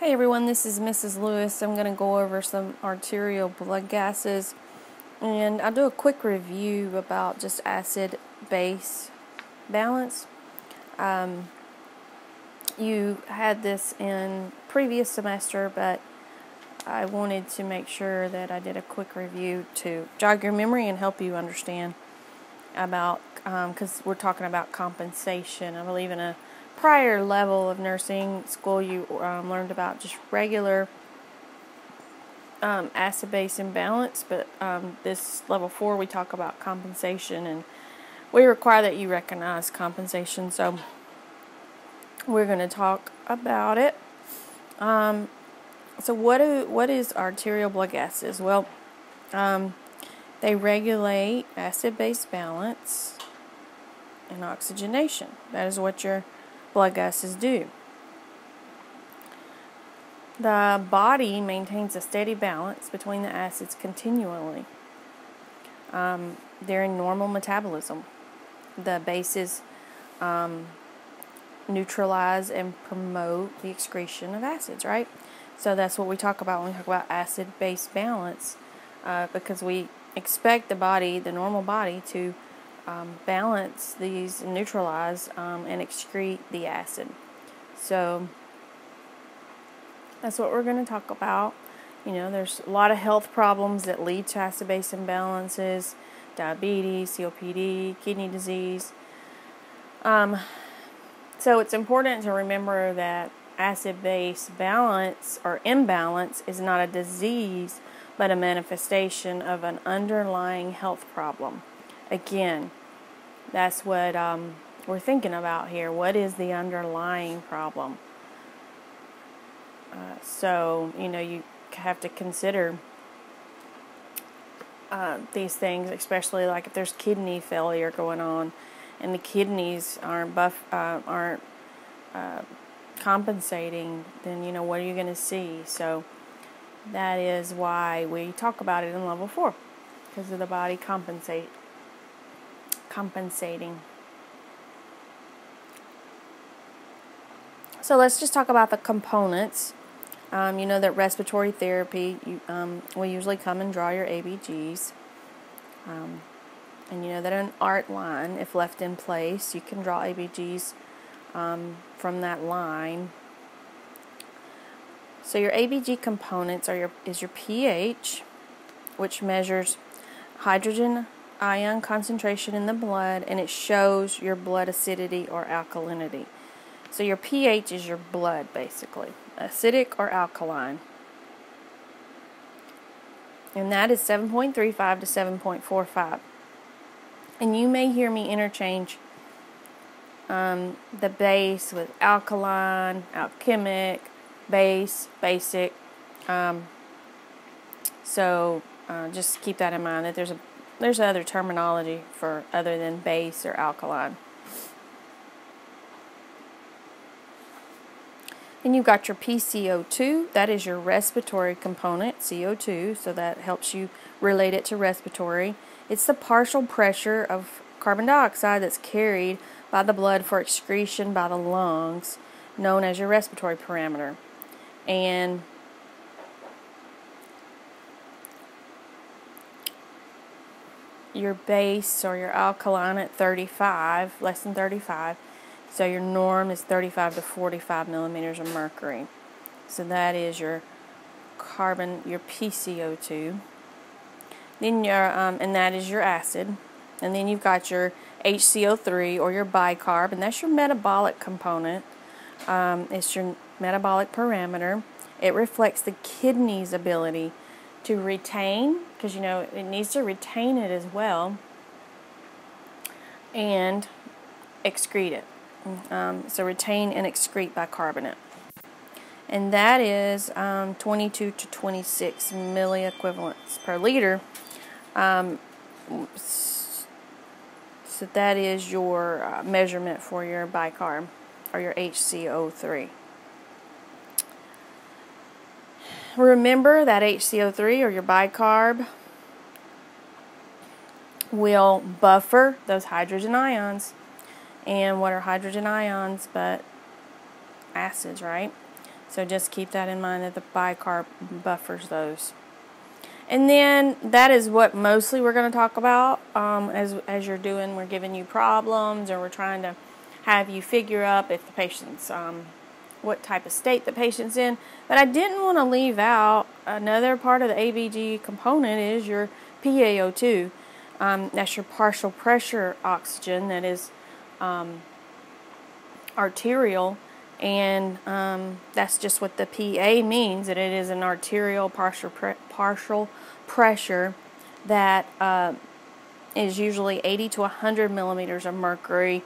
Hey everyone, this is Mrs. Lewis. I'm going to go over some arterial blood gases and I'll do a quick review about just acid base balance. Um, you had this in previous semester, but I wanted to make sure that I did a quick review to jog your memory and help you understand about because um, we're talking about compensation. I believe in a prior level of nursing school, you um, learned about just regular um, acid base imbalance, but um, this level four, we talk about compensation, and we require that you recognize compensation. So we're going to talk about it. Um, so what do, what is arterial blood gases? Well, um, they regulate acid base balance and oxygenation. That is what your blood gases do. The body maintains a steady balance between the acids continually um, during normal metabolism. The bases um, neutralize and promote the excretion of acids, right? So that's what we talk about when we talk about acid base balance uh, because we expect the body, the normal body, to um, balance these, neutralize, um, and excrete the acid. So that's what we're going to talk about. You know, there's a lot of health problems that lead to acid base imbalances diabetes, COPD, kidney disease. Um, so it's important to remember that acid base balance or imbalance is not a disease but a manifestation of an underlying health problem. Again, that's what um, we're thinking about here. What is the underlying problem? Uh, so, you know, you have to consider uh, these things, especially like if there's kidney failure going on and the kidneys aren't buff, uh, aren't uh, compensating, then you know what are you going to see? So that is why we talk about it in level four, because of the body compensate compensating. So let's just talk about the components. Um, you know that respiratory therapy, you, um, will usually come and draw your ABGs. Um, and you know that an ART line, if left in place, you can draw ABGs um, from that line. So your ABG components are your is your pH, which measures hydrogen ion concentration in the blood and it shows your blood acidity or alkalinity. So your pH is your blood basically, acidic or alkaline. And that is 7.35 to 7.45. And you may hear me interchange um, the base with alkaline, alchemic, base, basic. Um, so uh, just keep that in mind that there's a there's other terminology for other than base or alkaline. Then you've got your PCO2, that is your respiratory component, CO2, so that helps you relate it to respiratory. It's the partial pressure of carbon dioxide that's carried by the blood for excretion by the lungs, known as your respiratory parameter. And your base or your alkaline at 35, less than 35. So your norm is 35 to 45 millimeters of mercury. So that is your carbon, your PCO2. Then your, um, and that is your acid. And then you've got your HCO3 or your bicarb, and that's your metabolic component. Um, it's your metabolic parameter. It reflects the kidney's ability to retain, because you know it needs to retain it as well, and excrete it. Um, so retain and excrete bicarbonate. And that is um, 22 to 26 milliequivalents per liter. Um, so that is your uh, measurement for your bicarb or your HCO3. Remember that HCO3 or your bicarb will buffer those hydrogen ions. And what are hydrogen ions but acids, right? So just keep that in mind that the bicarb buffers those. And then that is what mostly we're going to talk about um, as, as you're doing. We're giving you problems or we're trying to have you figure up if the patient's, um, what type of state the patient's in. But I didn't want to leave out another part of the ABG component is your PaO2. Um, that's your partial pressure oxygen that is um, arterial and um, that's just what the PA means that it is an arterial partial pre- partial pressure that uh, is usually 80 to 100 millimeters of mercury,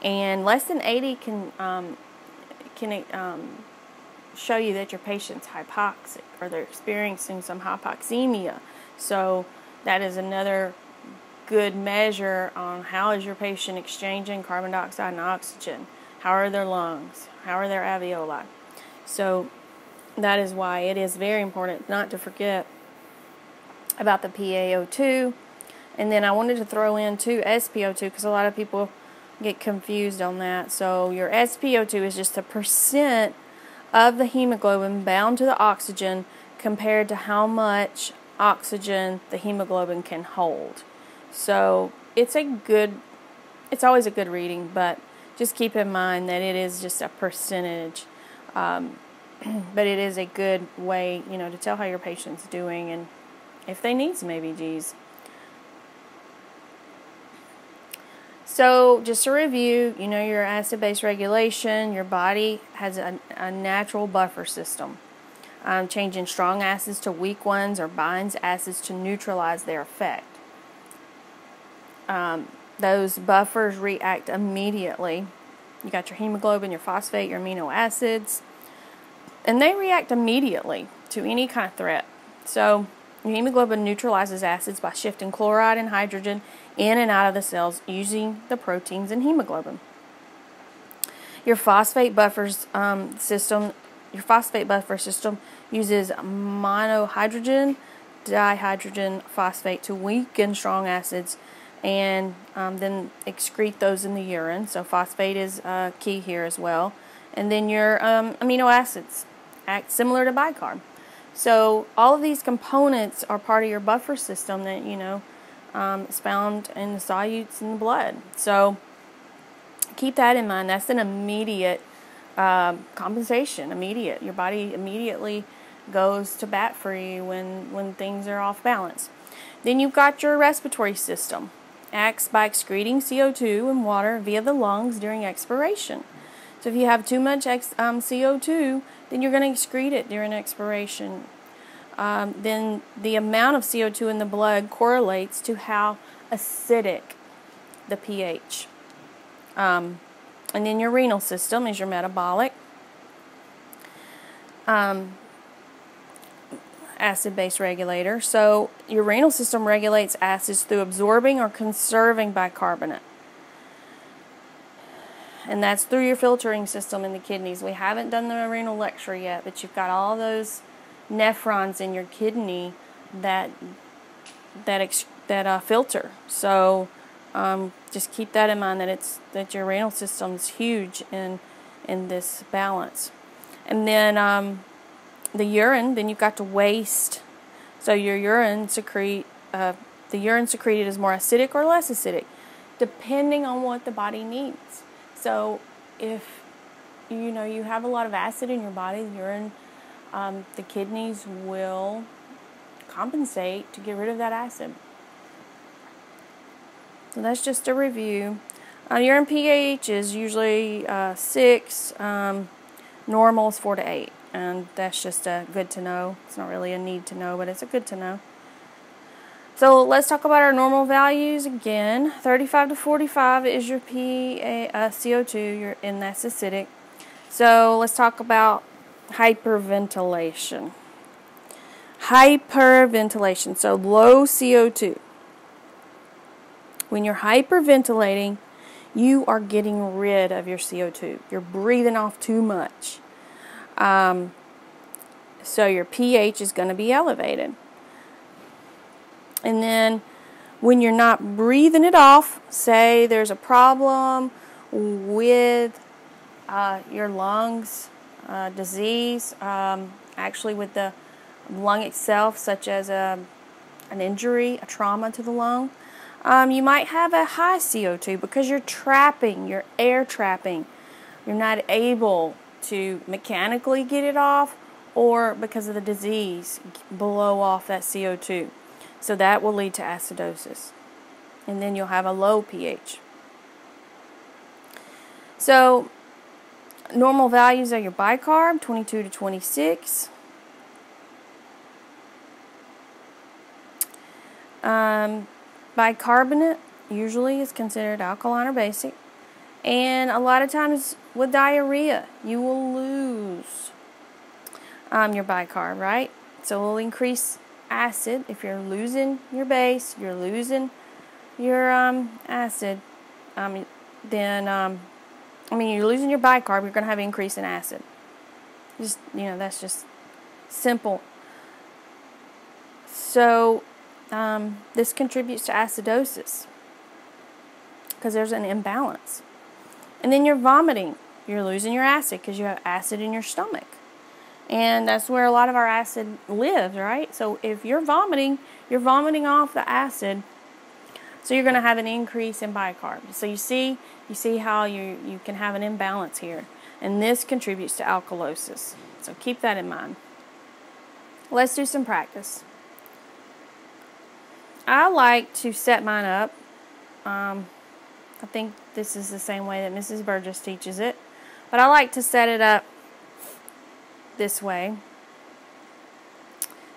and less than 80 can um, can um, show you that your patient's hypoxic or they're experiencing some hypoxemia. So that is another good measure on how is your patient exchanging carbon dioxide and oxygen. How are their lungs? How are their alveoli? So that is why it is very important not to forget about the PaO2. And then I wanted to throw in too SpO2 because a lot of people get confused on that. So your SpO2 is just a percent of the hemoglobin bound to the oxygen compared to how much oxygen the hemoglobin can hold. So it's a good, it's always a good reading, but just keep in mind that it is just a percentage. Um, but it is a good way, you know, to tell how your patient's doing and if they need some ABGs. So, just to review, you know, your acid base regulation, your body has a, a natural buffer system. Um, changing strong acids to weak ones or binds acids to neutralize their effect. Um, those buffers react immediately. You got your hemoglobin, your phosphate, your amino acids, and they react immediately to any kind of threat. So, your hemoglobin neutralizes acids by shifting chloride and hydrogen in and out of the cells using the proteins and hemoglobin. Your phosphate buffers um, system, your phosphate buffer system uses monohydrogen dihydrogen phosphate to weaken strong acids and um, then excrete those in the urine. So phosphate is uh, key here as well. And then your um, amino acids act similar to bicarb. So all of these components are part of your buffer system that you know um, is found in the solutes in the blood. So keep that in mind. That's an immediate um, compensation. Immediate. Your body immediately goes to bat for you when when things are off balance. Then you've got your respiratory system acts by excreting CO2 and water via the lungs during expiration. So if you have too much ex, um, CO2, then you're going to excrete it during expiration. Um, then the amount of CO2 in the blood correlates to how acidic the pH. Um, and then your renal system is your metabolic. Um, acid base regulator. So your renal system regulates acids through absorbing or conserving bicarbonate. And that's through your filtering system in the kidneys. We haven't done the renal lecture yet, but you've got all those nephrons in your kidney that that that uh, filter. So um, just keep that in mind that it's that your renal system is huge in in this balance. And then um, the urine, then you've got to waste. So your urine secrete, uh, the urine secreted is more acidic or less acidic, depending on what the body needs. So if you know you have a lot of acid in your body, urine, um, the kidneys will compensate to get rid of that acid. So that's just a review. Uh, urine pH is usually uh, six. Um, normal is four to eight and that's just a good to know. It's not really a need to know, but it's a good to know. So let's talk about our normal values again. 35 to 45 is your PA, uh, CO2, your, and that's acidic. So let's talk about hyperventilation. Hyperventilation, so low CO2. When you're hyperventilating, you are getting rid of your CO2. You're breathing off too much. Um, so your pH is going to be elevated. And then when you're not breathing it off, say there's a problem with uh, your lungs, uh, disease, um, actually with the lung itself, such as a, an injury, a trauma to the lung. Um, you might have a high CO2 because you're trapping, you're air trapping. You're not able to mechanically get it off or because of the disease blow off that CO2. So that will lead to acidosis. And then you'll have a low pH. So normal values are your bicarb, 22 to 26. Um, bicarbonate usually is considered alkaline or basic. And a lot of times with diarrhea, you will lose um, your bicarb, right? So it will increase acid. If you're losing your base, you're losing your um, acid, um, then, um, I mean, you're losing your bicarb, you're going to have an increase in acid. Just, you know, that's just simple. So, um, this contributes to acidosis because there's an imbalance. And then you're vomiting. You're losing your acid because you have acid in your stomach. And that's where a lot of our acid lives, right? So if you're vomiting, you're vomiting off the acid. So you're going to have an increase in bicarb. So you see, you see how you, you can have an imbalance here. And this contributes to alkalosis. So keep that in mind. Let's do some practice. I like to set mine up. Um, I think this is the same way that Mrs. Burgess teaches it. But I like to set it up this way.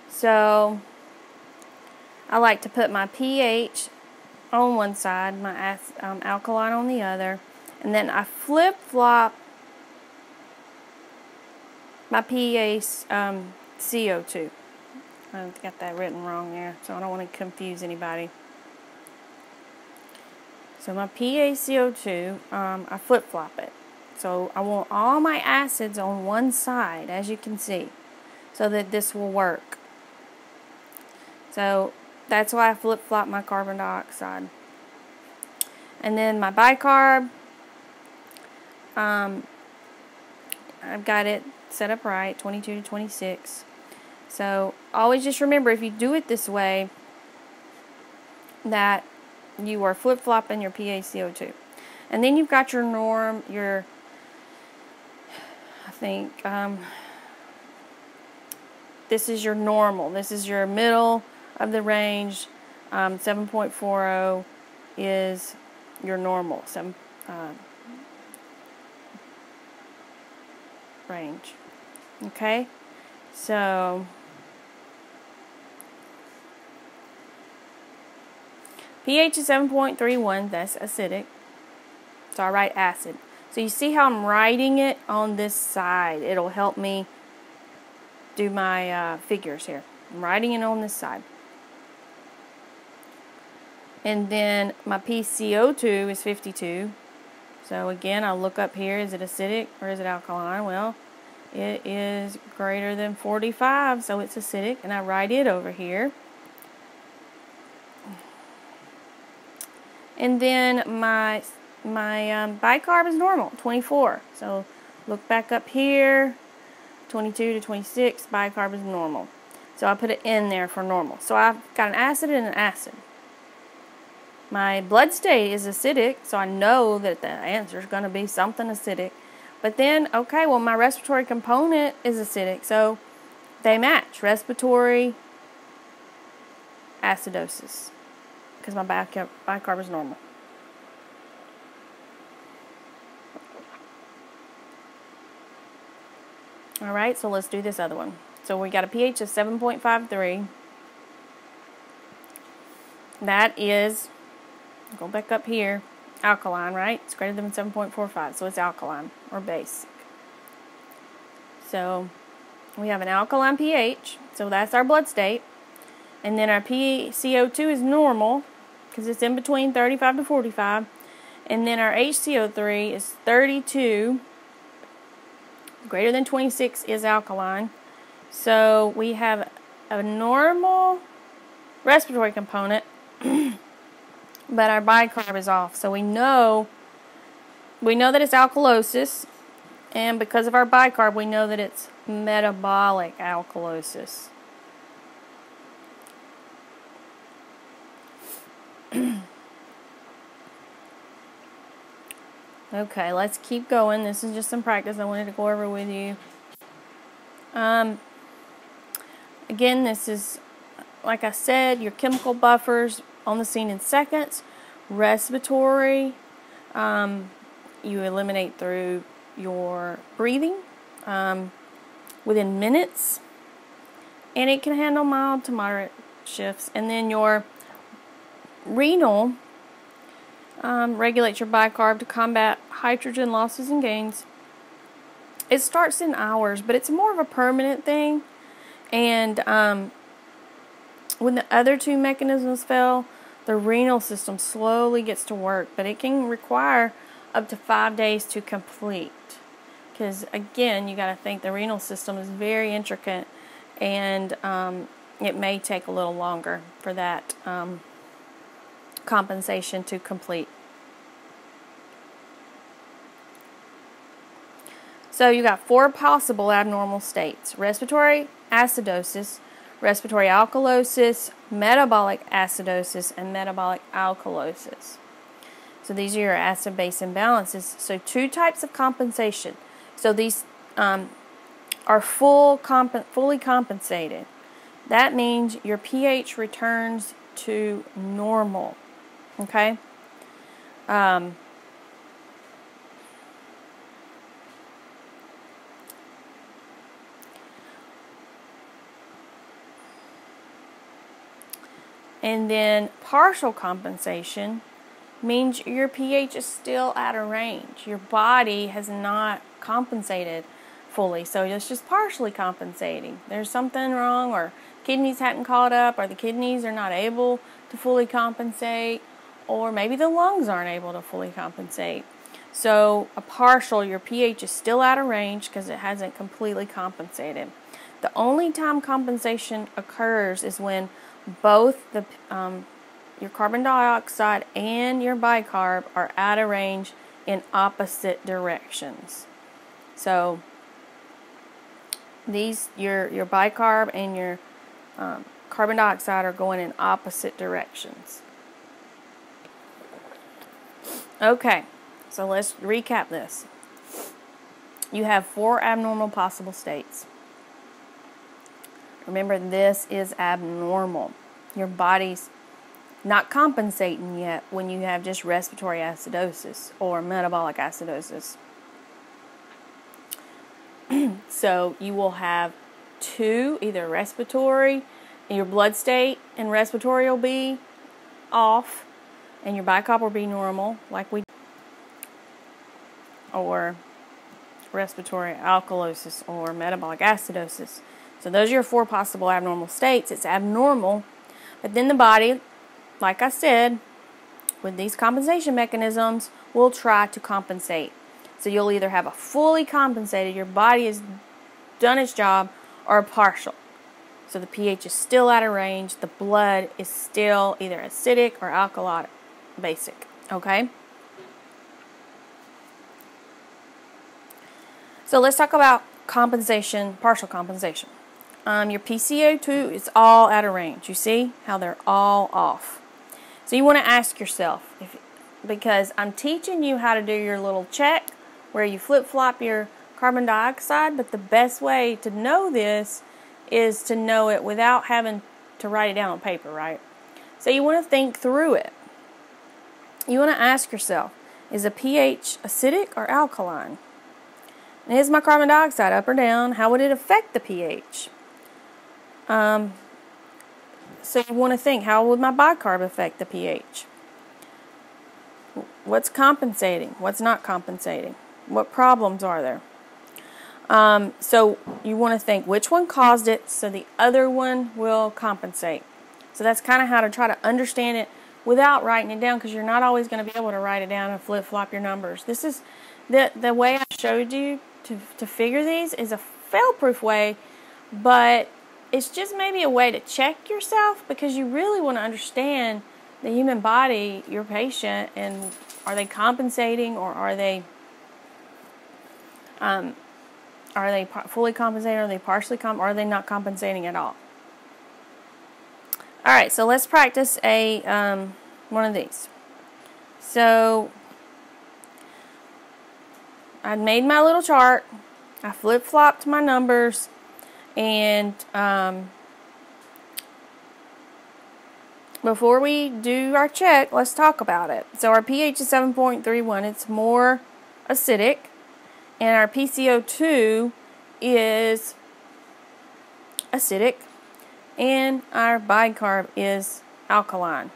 So I like to put my pH on one side, my um, alkaline on the other, and then I flip flop my pH um, CO2. I got that written wrong there, so I don't want to confuse anybody. So my PaCO2, um, I flip flop it. So I want all my acids on one side, as you can see, so that this will work. So that's why I flip-flop my carbon dioxide. And then my bicarb, um, I've got it set up right, 22 to 26. So always just remember, if you do it this way, that you are flip-flopping your PaCO2. And then you've got your norm, your I think um, this is your normal. This is your middle of the range. Um, 7.40 is your normal some uh, range. Okay, so pH is 7.31. That's acidic. So I write acid. So you see how I'm writing it on this side. It'll help me do my uh, figures here. I'm writing it on this side. And then my PCO2 is 52. So again, I'll look up here. Is it acidic or is it alkaline? Well, it is greater than 45, so it's acidic. And I write it over here. And then my my um, bicarb is normal, 24. So look back up here, 22 to 26, bicarb is normal. So I put it in there for normal. So I've got an acid and an acid. My blood state is acidic, so I know that the answer is going to be something acidic. But then, okay, well, my respiratory component is acidic, so they match. Respiratory acidosis, because my bicarb is normal. All right, so let's do this other one. So we got a pH of 7.53. That is, go back up here, alkaline, right? It's greater than 7.45, so it's alkaline or base. So we have an alkaline pH, so that's our blood state. And then our PCO2 is normal because it's in between 35 to 45. And then our HCO3 is 32 Greater than 26 is alkaline. So we have a normal respiratory component, but our bicarb is off. So we know we know that it's alkalosis. And because of our bicarb, we know that it's metabolic alkalosis. okay, let's keep going. This is just some practice I wanted to go over with you. Um, again, this is, like I said, your chemical buffers on the scene in seconds. Respiratory, um, you eliminate through your breathing um, within minutes, and it can handle mild to moderate shifts. And then your renal um, regulates your bicarb to combat hydrogen losses and gains. It starts in hours, but it's more of a permanent thing. And um, when the other two mechanisms fail, the renal system slowly gets to work, but it can require up to five days to complete. Because again, you got to think the renal system is very intricate, and um, it may take a little longer for that um, compensation to complete. So you got four possible abnormal states: respiratory acidosis, respiratory alkalosis, metabolic acidosis, and metabolic alkalosis. So these are your acid base imbalances. So two types of compensation. So these um, are full comp- fully compensated. That means your pH returns to normal. Okay. Um, and then partial compensation means your pH is still out of range. Your body has not compensated fully, so it's just partially compensating. There's something wrong, or kidneys hadn't caught up, or the kidneys are not able to fully compensate, or maybe the lungs aren't able to fully compensate. So, a partial, your pH is still out of range because it hasn't completely compensated. The only time compensation occurs is when both the um, your carbon dioxide and your bicarb are out of range in opposite directions. So these your your bicarb and your um, carbon dioxide are going in opposite directions. Okay, so let's recap this. You have four abnormal possible states. Remember, this is abnormal. Your body's not compensating yet when you have just respiratory acidosis or metabolic acidosis. so you will have two, either respiratory, your blood state and respiratory will be off, and your bicarb will be normal, like we, or respiratory alkalosis or metabolic acidosis. So those are your four possible abnormal states. It's abnormal, but then the body like I said, with these compensation mechanisms, will try to compensate. So you'll either have a fully compensated, your body has done its job, or a partial. So the pH is still out of range, the blood is still either acidic or alkalotic, basic. Okay? So let's talk about compensation, partial compensation. Um, your PCO2 is all out of range. You see how they're all off. So you want to ask yourself, if, because I'm teaching you how to do your little check where you flip flop your carbon dioxide, but the best way to know this is to know it without having to write it down on paper, right? So you want to think through it. You want to ask yourself, is a pH acidic or alkaline? And is my carbon dioxide up or down? How would it affect the pH? Um, so you want to think, how would my bicarb affect the pH? What's compensating? What's not compensating? What problems are there? Um, so you want to think which one caused it so the other one will compensate. So that's kind of how to try to understand it without writing it down because you're not always going to be able to write it down and flip flop your numbers. This is the the way I showed you to to figure these is a fail proof way, but it's just maybe a way to check yourself because you really want to understand the human body, your patient, and are they compensating or are they Um, are they fully compensating? Are they partially comp? Are they not compensating at all? All right, so let's practice a um, one of these. So I made my little chart. I flip flopped my numbers, and um, before we do our check, let's talk about it. So our pH is 7.31. It's more acidic. And our PCO2 is acidic. And our bicarb is alkaline.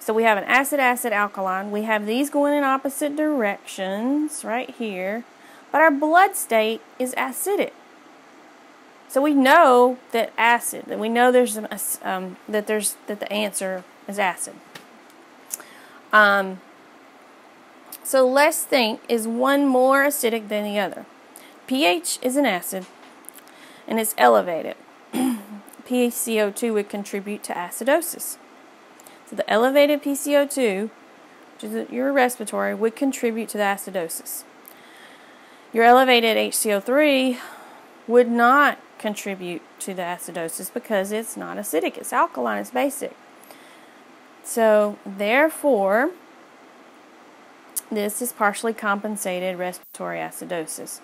So we have an acid-acid alkaline. We have these going in opposite directions right here. But our blood state is acidic. So we know that acid, that we know there's um, that there's that the answer is acid. Um, so let's think: is one more acidic than the other? pH is an acid, and it's elevated. PCO2 would contribute to acidosis. So the elevated PCO2, which is your respiratory, would contribute to the acidosis. Your elevated HCO3 would not contribute to the acidosis because it's not acidic, it's alkaline, it's basic. So, therefore, this is partially compensated respiratory acidosis.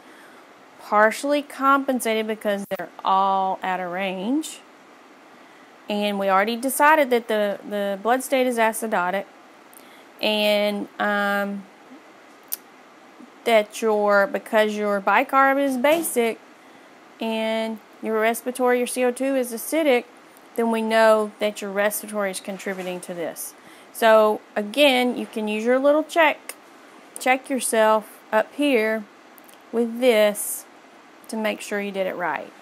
Partially compensated because they're all out of range. And we already decided that the, the blood state is acidotic. And um, that your, because your bicarb is basic and your respiratory, your CO2 is acidic, then we know that your respiratory is contributing to this. So again, you can use your little check, check yourself up here with this to make sure you did it right.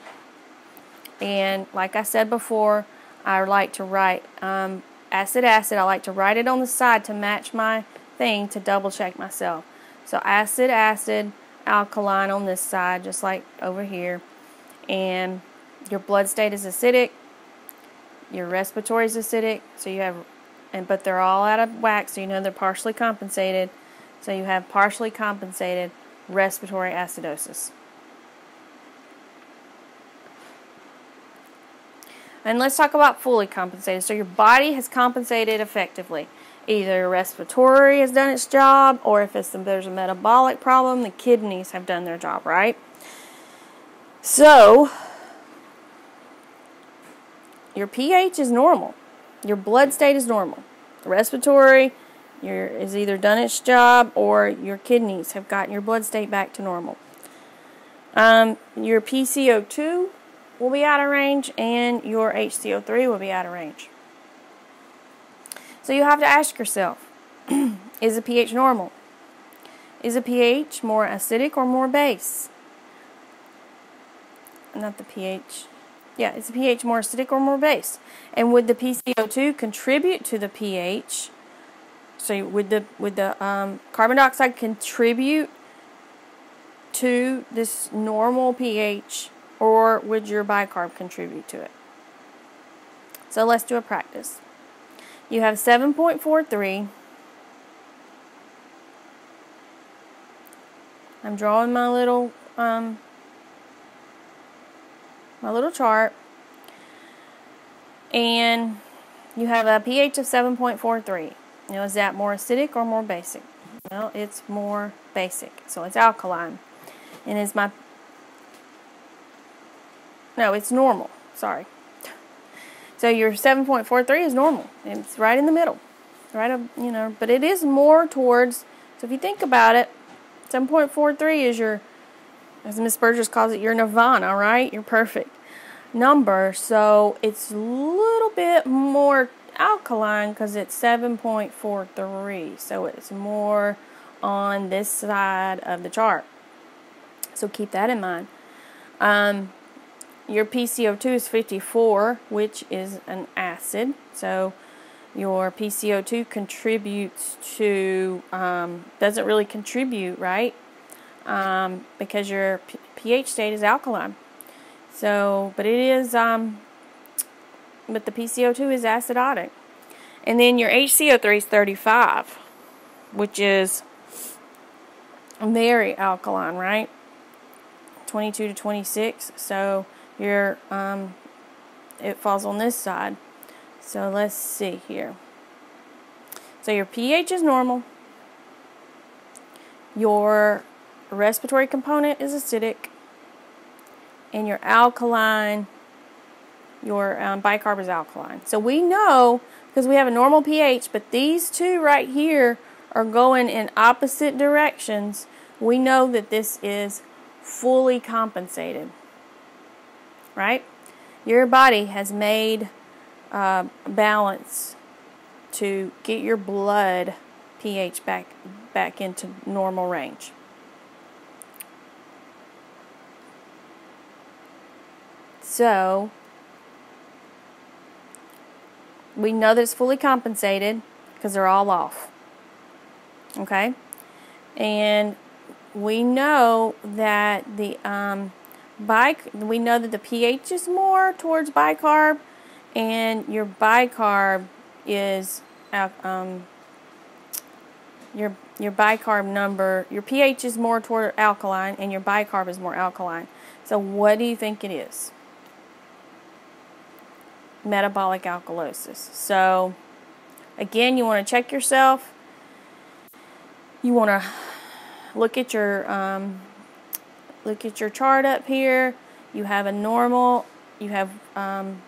And like I said before, I like to write um, acid acid. I like to write it on the side to match my thing to double check myself. So acid acid alkaline on this side, just like over here and your blood state is acidic, your respiratory is acidic, so you have, and but they're all out of whack, so you know they're partially compensated. So you have partially compensated respiratory acidosis. And let's talk about fully compensated. So your body has compensated effectively. Either respiratory has done its job, or if it's, there's a metabolic problem, the kidneys have done their job, right? So, your pH is normal. Your blood state is normal. The respiratory your, is either done its job or your kidneys have gotten your blood state back to normal. Um, your PCO2 will be out of range and your HCO3 will be out of range. So you have to ask yourself, is the pH normal? Is the pH more acidic or more base? Not the pH. Yeah, is the pH more acidic or more base? And would the PCO2 contribute to the pH? So would the would the um, carbon dioxide contribute to this normal pH, or would your bicarb contribute to it? So let's do a practice. You have 7.43. I'm drawing my little um, my little chart. And you have a pH of 7.43. You know, is that more acidic or more basic? Well, it's more basic. So it's alkaline. And is my No, it's normal. Sorry. So your 7.43 is normal. It's right in the middle. Right up, you know, but it is more towards so if you think about it, 7.43 is your as Miss Burgess calls it, your nirvana, right? You're perfect number. So it's a little bit more alkaline because it's 7.43. So it's more on this side of the chart. So keep that in mind. Um, your PCO2 is 54, which is an acid. So your PCO2 contributes to, um, doesn't really contribute, right? Um, because your pH state is alkaline. So, but it is, um, but the PCO2 is acidotic. And then your HCO3 is 35, which is very alkaline, right? 22 to 26. So your um, it falls on this side. So let's see here. So your pH is normal. Your respiratory component is acidic. And your alkaline, your um, bicarb is alkaline. So we know because we have a normal pH, but these two right here are going in opposite directions. We know that this is fully compensated. Right? Your body has made uh, balance to get your blood pH back back into normal range. So we know that it's fully compensated because they're all off. Okay? And we know that the um, bic we know that the pH is more towards bicarb and your bicarb is um, your your bicarb number your pH is more toward alkaline and your bicarb is more alkaline. So what do you think it is? Metabolic alkalosis. So again, you want to check yourself. You want to look at your um, look at your chart up here. You have a normal. You have um,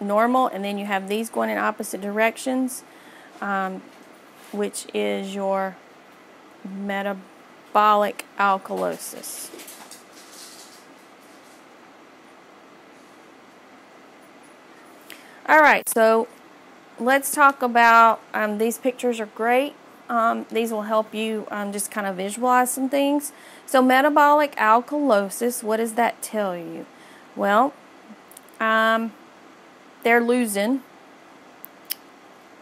normal, and then you have these going in opposite directions, um, which is your metabolic alkalosis. All right, so let's talk about um, these pictures are great. Um, these will help you um, just kind of visualize some things. So, metabolic alkalosis, what does that tell you? Well, um, they're losing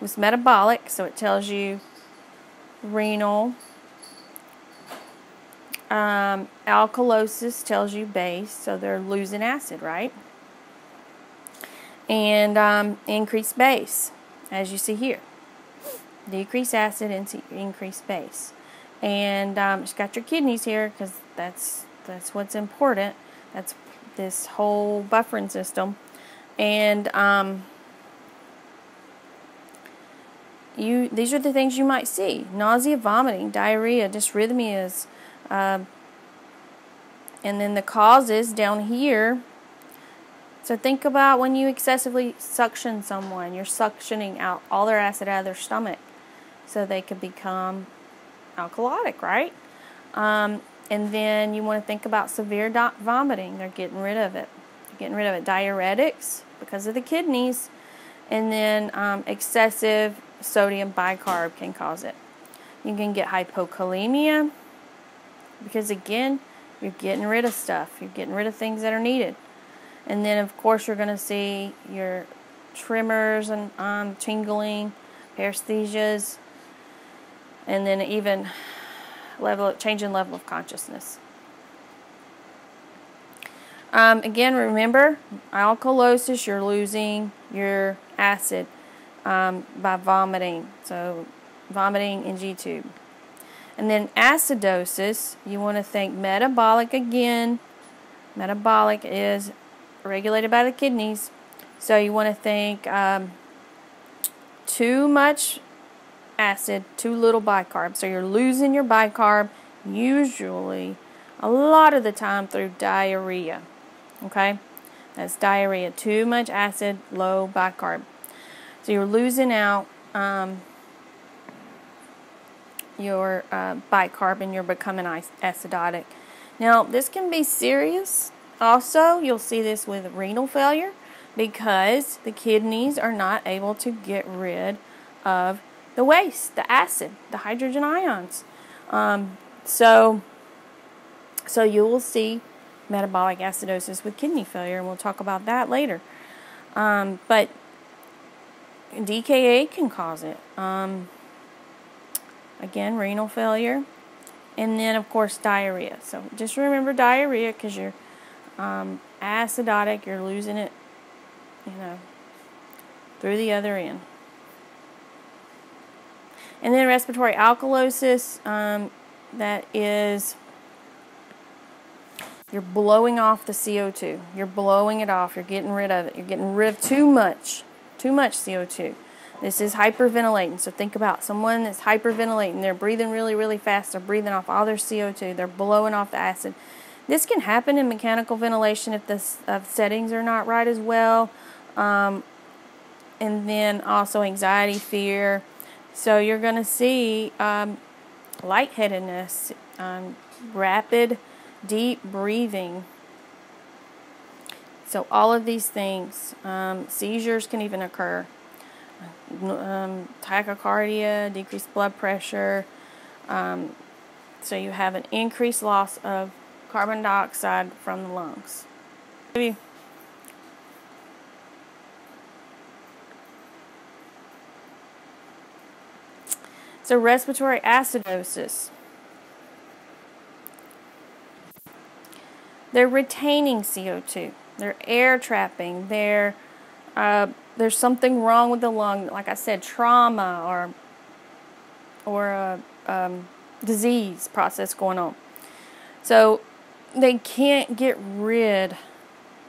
was metabolic, so it tells you renal. Um, alkalosis tells you base, so they're losing acid, right? And um, increased base, as you see here. Decrease acid and increase base. And um, it's got your kidneys here because that's that's what's important. That's this whole buffering system and um, you these are the things you might see nausea vomiting diarrhea dysrhythmias uh, and then the causes down here so think about when you excessively suction someone. You're suctioning out all their acid out of their stomach so they could become alkalotic right? Um, and then you want to think about severe vomiting. They're getting rid of it. They're getting rid of it. Diuretics because of the kidneys, and then um, excessive sodium bicarb can cause it. You can get hypokalemia because, again, you're getting rid of stuff, you're getting rid of things that are needed. And then, of course, you're going to see your tremors and um, tingling, paresthesias, and then even level change in level of consciousness. Um, again, remember, alkalosis, you're losing your acid um, by vomiting. So, vomiting in G tube. And then acidosis, you want to think metabolic again. Metabolic is regulated by the kidneys. So, you want to think um, too much acid, too little bicarb. So, you're losing your bicarb usually a lot of the time through diarrhea. Okay? That's diarrhea. Too much acid, low bicarb. So you're losing out um, your uh, bicarb and you're becoming acidotic. Now, this can be serious. Also, you'll see this with renal failure because the kidneys are not able to get rid of the waste, the acid, the hydrogen ions. Um, so, so you will see metabolic acidosis with kidney failure, and we'll talk about that later. Um, but DKA can cause it. Um, again, renal failure, and then of course diarrhea. So just remember diarrhea because you're um, acidotic, you're losing it, you know, through the other end. And then respiratory alkalosis, um, that is You're blowing off the CO2. You're blowing it off. You're getting rid of it. You're getting rid of too much, too much CO2. This is hyperventilating. So think about someone that's hyperventilating. They're breathing really, really fast. They're breathing off all their CO2. They're blowing off the acid. This can happen in mechanical ventilation if the settings are not right as well. Um, and then also anxiety, fear. So you're going to see um, lightheadedness, um, rapid, deep breathing. So all of these things, um, seizures can even occur. Um, tachycardia, decreased blood pressure. Um, so you have an increased loss of carbon dioxide from the lungs. So respiratory acidosis. They're retaining CO2. They're air trapping. They're uh, there's something wrong with the lung. Like I said, trauma or or a um, disease process going on. So they can't get rid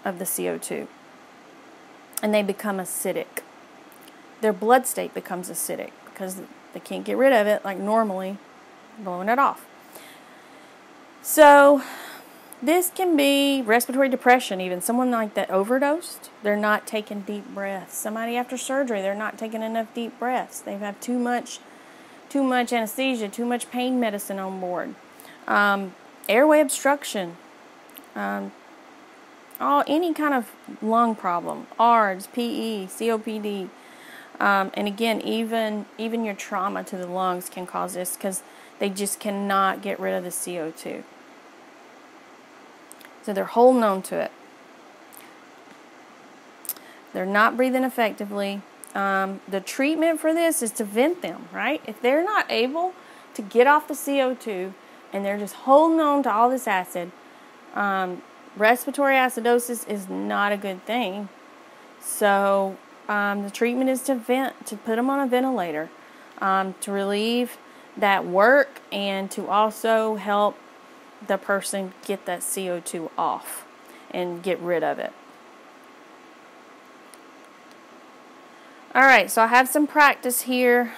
of the CO2, and they become acidic. Their blood state becomes acidic because they can't get rid of it like normally, blowing it off. So, this can be respiratory depression, even someone like that overdosed. They're not taking deep breaths. Somebody after surgery, they're not taking enough deep breaths. They have too much, too much anesthesia, too much pain medicine on board. Um, airway obstruction, um, all any kind of lung problem, ARDS, PE, COPD, um, and again, even even your trauma to the lungs can cause this because they just cannot get rid of the CO2. So they're holding on to it. They're not breathing effectively. Um, the treatment for this is to vent them, right? If they're not able to get off the CO2 and they're just holding on to all this acid, um, respiratory acidosis is not a good thing. So um, the treatment is to vent, to put them on a ventilator, um, to relieve that work and to also help the person get that CO2 off and get rid of it. All right, so I have some practice here.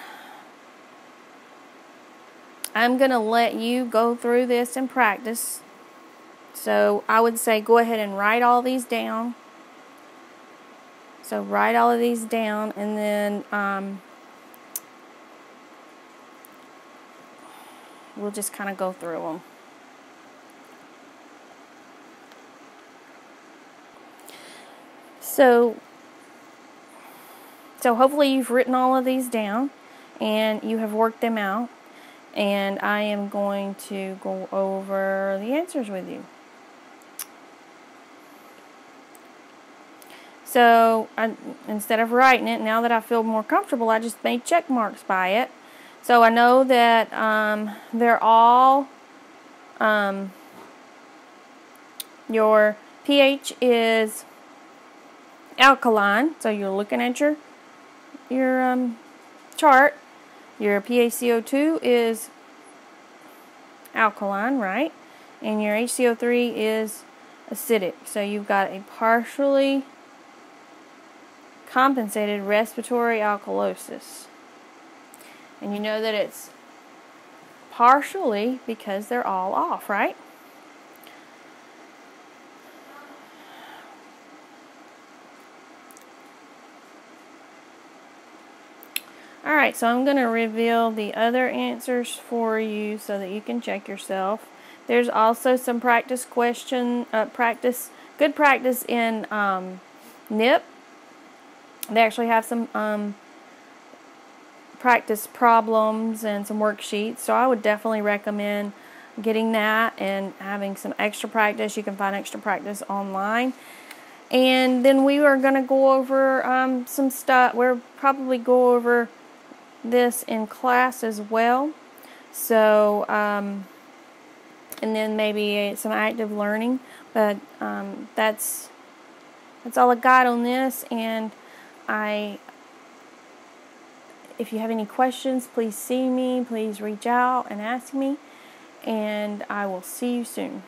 I'm going to let you go through this and practice. So I would say go ahead and write all these down. So write all of these down and then um, we'll just kind of go through them. So, so hopefully you've written all of these down and you have worked them out and I am going to go over the answers with you. So I, instead of writing it, now that I feel more comfortable, I just made check marks by it. So I know that um, they're all, um, your pH is alkaline. So you're looking at your, your um, chart. Your PaCO2 is alkaline, right? And your HCO3 is acidic. So you've got a partially compensated respiratory alkalosis. And you know that it's partially because they're all off, right? Alright, so I'm going to reveal the other answers for you so that you can check yourself. There's also some practice question, uh, practice, good practice in um, NIP they actually have some um, practice problems and some worksheets, so I would definitely recommend getting that and having some extra practice. You can find extra practice online. And then we are going to go over um, some stuff. We'll probably go over this in class as well. So, um, and then maybe some active learning. But um, that's that's all I got on this. And I if you have any questions, please see me, please reach out and ask me, and I will see you soon.